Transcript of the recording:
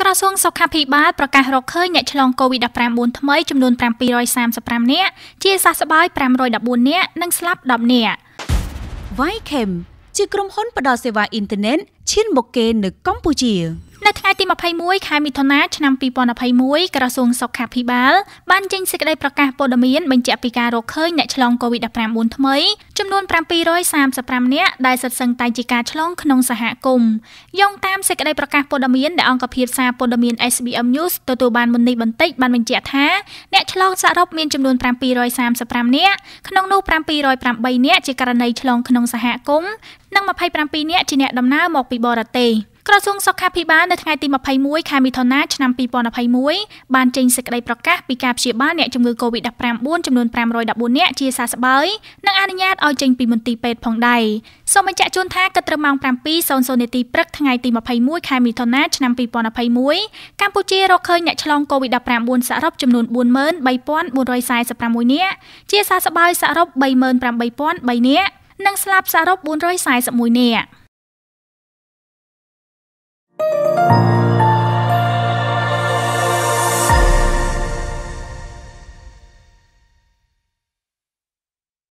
ក្រសួងសុខាភិបាលប្រកាសរកឃើញអ្នកឆ្លង COVID-19 ថ្មីចំនួន735នាក់ជាសះស្បើយ514នាក់និងស្លាប់10នាក់ Vichem ជាក្រុមហ៊ុនផ្ដល់សេវាអ៊ីនធឺណិតឈានមុខគេនៅកម្ពុជានៅ ថ្ងៃទី21ខែមិថុនាឆ្នាំ2021ក្រសួងសុខាភិបាលបានចេញសេចក្តីប្រកាសព័ត៌មានបញ្ជាក់ពីការរកឃើញអ្នកឆ្លង COVID-19 ថ្មីចំនួន735នាក់ដែលសិតសឹងតែជាការឆ្លងក្នុងសហគមន៍យោងតាមសេចក្តីប្រកាសព័ត៌មានដែលអង្គភាពសារព័ត៌មាន SBM News ទទួលបានមុននេះបន្តិចបានបញ្ជាក់ថាអ្នកឆ្លងសរុបមានចំនួន735នាក់ក្នុងនោះ708នាក់ជាករណីឆ្លងក្នុងសហគមន៍និង27នាក់ជាអ្នកដំណើរមកពីបរទេស ក្រសួងសុខាភិបាលនៅថ្ងៃទី21ខែមិថុនាឆ្នាំ2021បានចេញសេចក្តីប្រកាសពីការព្យាបាលអ្នកជំងឺ Covid-19 ចំនួន514នាក់ជាសះស្បើយនិងអនុញ្ញាតឲ្យចេញពីមន្ទីរពេទ្យផងដែរសូមបញ្ជាក់ជូនថាគិតត្រឹមម៉ោង7:00នាទីព្រឹកថ្ងៃទី21ខែមិថុនាឆ្នាំ2021កម្ពុជារកឃើញអ្នកឆ្លង Covid-19 សរុបចំនួន43446នាក់ជាសះស្បើយសរុប38003នាក់និងស្លាប់សរុប441នាក់ thank you